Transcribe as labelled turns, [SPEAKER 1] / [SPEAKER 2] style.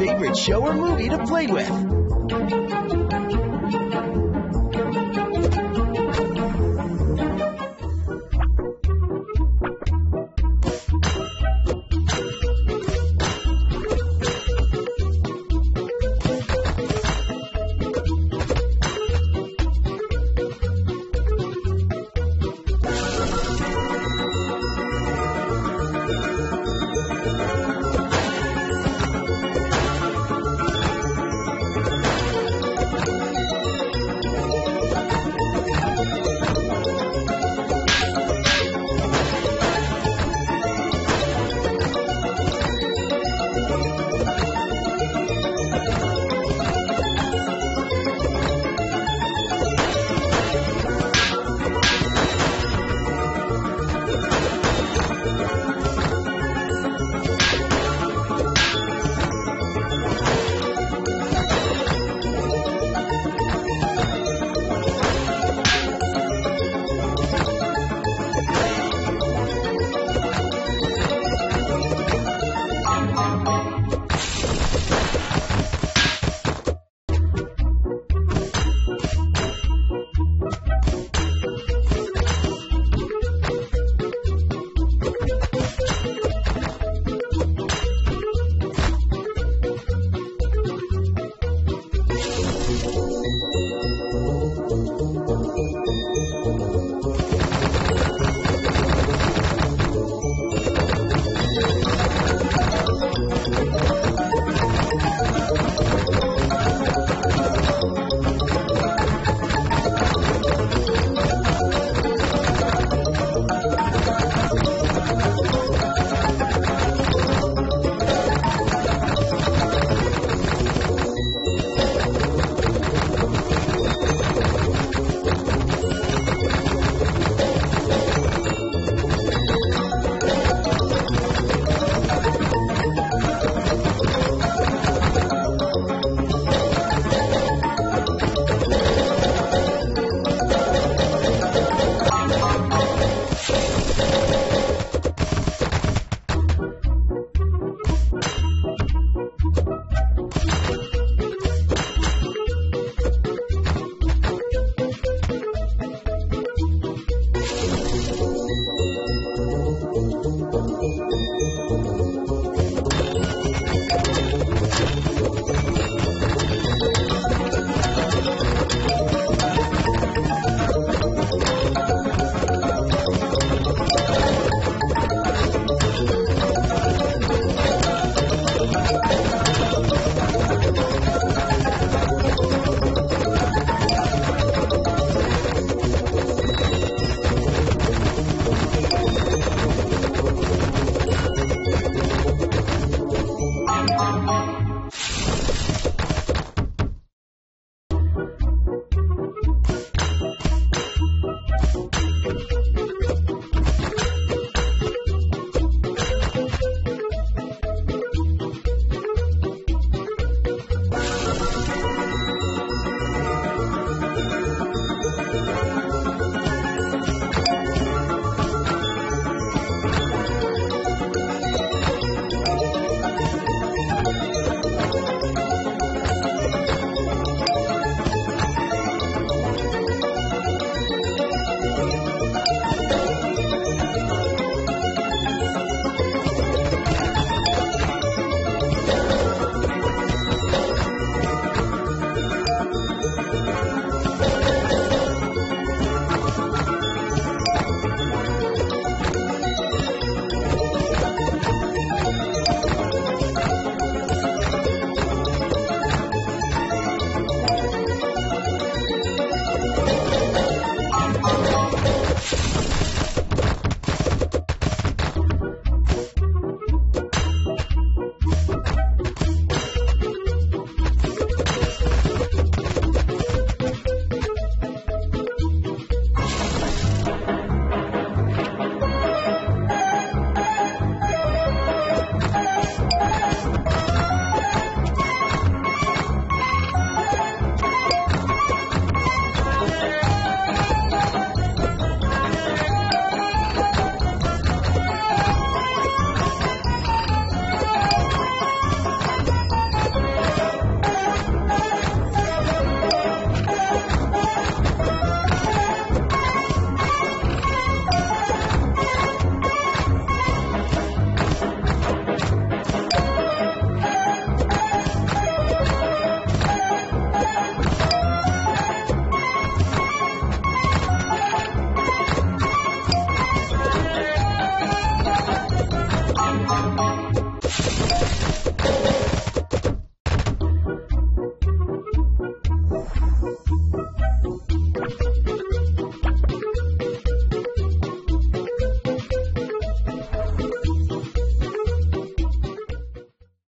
[SPEAKER 1] favorite show or movie to play with.